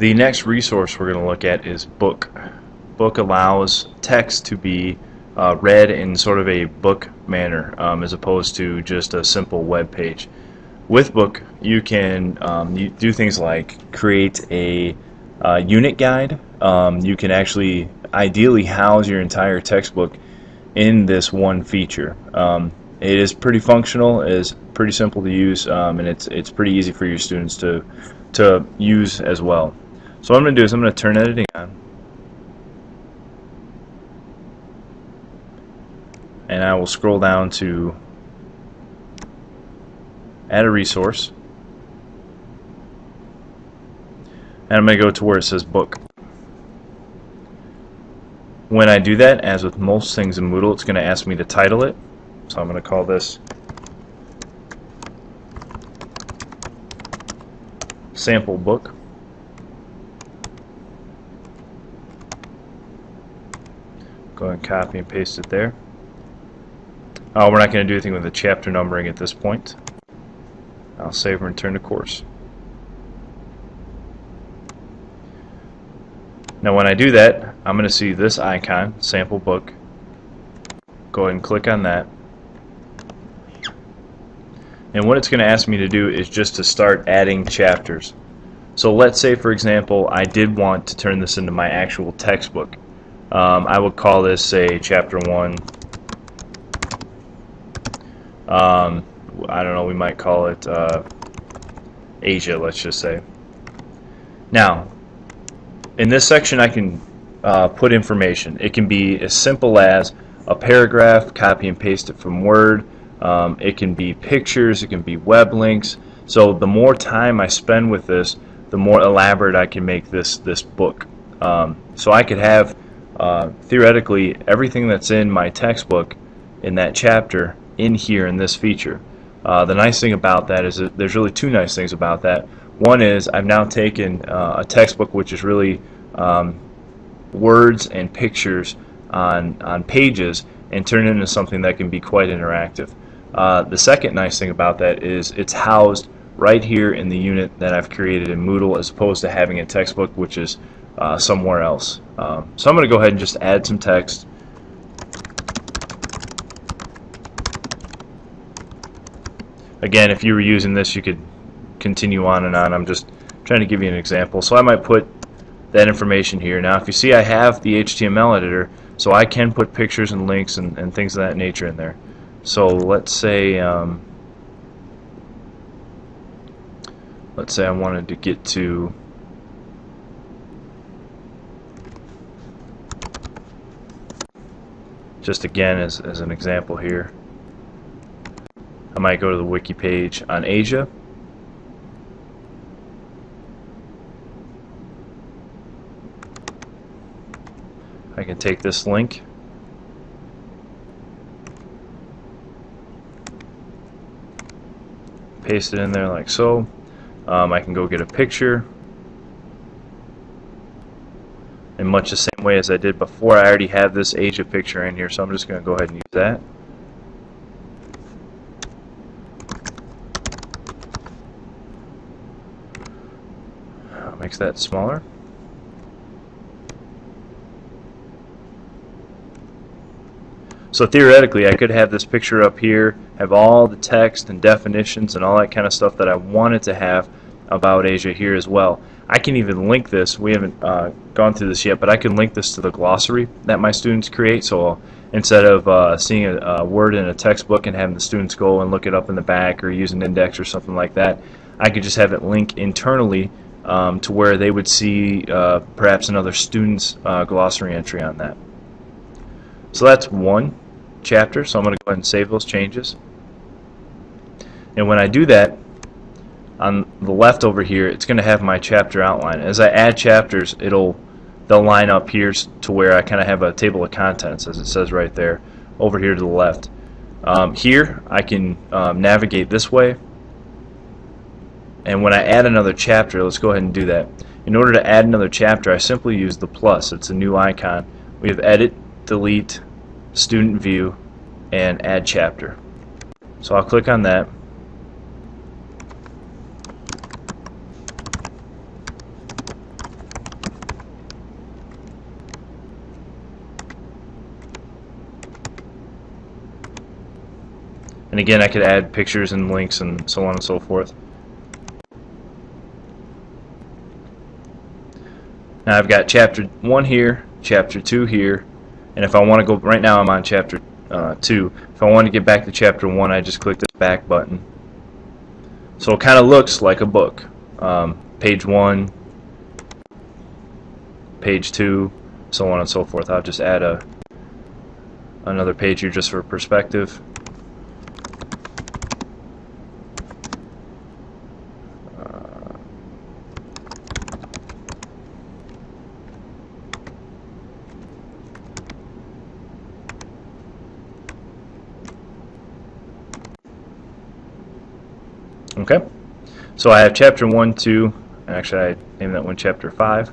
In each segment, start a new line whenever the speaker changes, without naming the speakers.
The next resource we're going to look at is Book. Book allows text to be uh, read in sort of a book manner um, as opposed to just a simple web page. With Book, you can um, you do things like create a uh, unit guide. Um, you can actually ideally house your entire textbook in this one feature. Um, it is pretty functional, it is pretty simple to use, um, and it's it's pretty easy for your students to to use as well. So what I'm going to do is I'm going to turn editing on. And I will scroll down to add a resource. And I'm going to go to where it says book. When I do that, as with most things in Moodle, it's going to ask me to title it. So I'm going to call this sample book. Go ahead and copy and paste it there. Uh, we're not going to do anything with the chapter numbering at this point. I'll save and return to course. Now when I do that, I'm going to see this icon, sample book. Go ahead and click on that. And what it's going to ask me to do is just to start adding chapters. So let's say, for example, I did want to turn this into my actual textbook. Um, I would call this, a Chapter 1. Um, I don't know, we might call it uh, Asia, let's just say. Now, in this section I can uh, put information. It can be as simple as a paragraph, copy and paste it from Word. Um, it can be pictures, it can be web links. So the more time I spend with this, the more elaborate I can make this this book. Um, so I could have uh, theoretically everything that's in my textbook in that chapter in here in this feature. Uh, the nice thing about that is that there's really two nice things about that. One is I've now taken uh, a textbook which is really um, words and pictures on on pages and turn it into something that can be quite interactive. Uh, the second nice thing about that is it's housed right here in the unit that I've created in Moodle as opposed to having a textbook which is uh, somewhere else. Um, so I'm going to go ahead and just add some text. Again, if you were using this, you could continue on and on. I'm just trying to give you an example. So I might put that information here. Now, if you see, I have the HTML editor, so I can put pictures and links and, and things of that nature in there. So let's say, um, let's say I wanted to get to just again as, as an example here. I might go to the wiki page on Asia. I can take this link. Paste it in there like so. Um, I can go get a picture in much the same way as I did before. I already have this Asia picture in here, so I'm just going to go ahead and use that. Makes that smaller. So theoretically, I could have this picture up here, have all the text and definitions and all that kind of stuff that I wanted to have about Asia here as well. I can even link this. We haven't uh, gone through this yet, but I can link this to the glossary that my students create. So instead of uh, seeing a, a, word in a textbook and having the students go and look it up in the back or use an index or something like that, I could just have it link internally um, to where they would see uh, perhaps another student's uh, glossary entry on that. So that's one chapter. So I'm going to go ahead and save those changes. And when I do that, on the left over here, it's going to have my chapter outline. As I add chapters, it'll they'll line up here to where I kind of have a table of contents, as it says right there, over here to the left. Um, here, I can um, navigate this way, and when I add another chapter, let's go ahead and do that. In order to add another chapter, I simply use the plus. It's a new icon. We have Edit, Delete, Student View, and Add Chapter. So I'll click on that. And again, I could add pictures and links and so on and so forth. Now I've got chapter 1 here, chapter 2 here, and if I want to go, right now I'm on chapter uh, 2. If I want to get back to chapter 1, I just click this back button. So it kind of looks like a book. Um, page 1, page 2, so on and so forth. I'll just add a another page here just for perspective. Okay, so I have chapter 1, 2, actually I named that one chapter 5.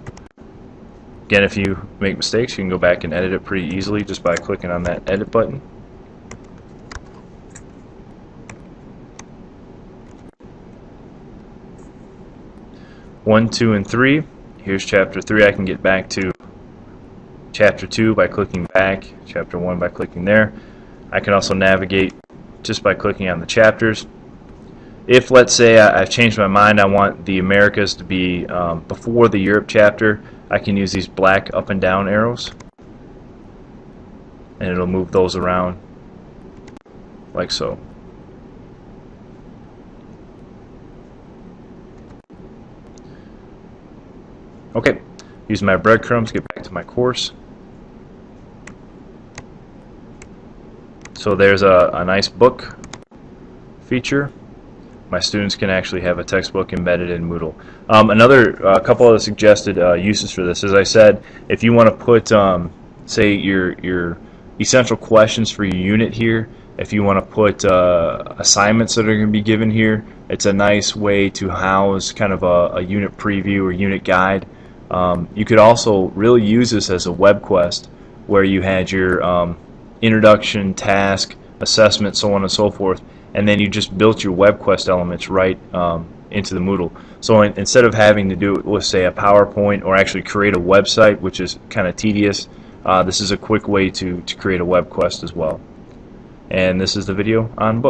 Again, if you make mistakes, you can go back and edit it pretty easily just by clicking on that edit button. One, two, and three. Here's chapter three. I can get back to chapter two by clicking back, chapter one by clicking there. I can also navigate just by clicking on the chapters if let's say I, have changed my mind, I want the Americas to be um, before the Europe chapter, I can use these black up and down arrows and it'll move those around like so. Okay, use my breadcrumbs, get back to my course. So there's a, a nice book feature my students can actually have a textbook embedded in Moodle. Um, another uh, couple of suggested uh, uses for this, as I said, if you want to put, um, say, your your essential questions for your unit here, if you want to put uh, assignments that are going to be given here, it's a nice way to house kind of a, a unit preview or unit guide. Um, you could also really use this as a web quest where you had your um, introduction, task, assessment, so on and so forth and then you just built your web quest elements right um, into the Moodle. So in, instead of having to do, let's say, a PowerPoint or actually create a website, which is kind of tedious, uh, this is a quick way to, to create a web quest as well. And this is the video on book.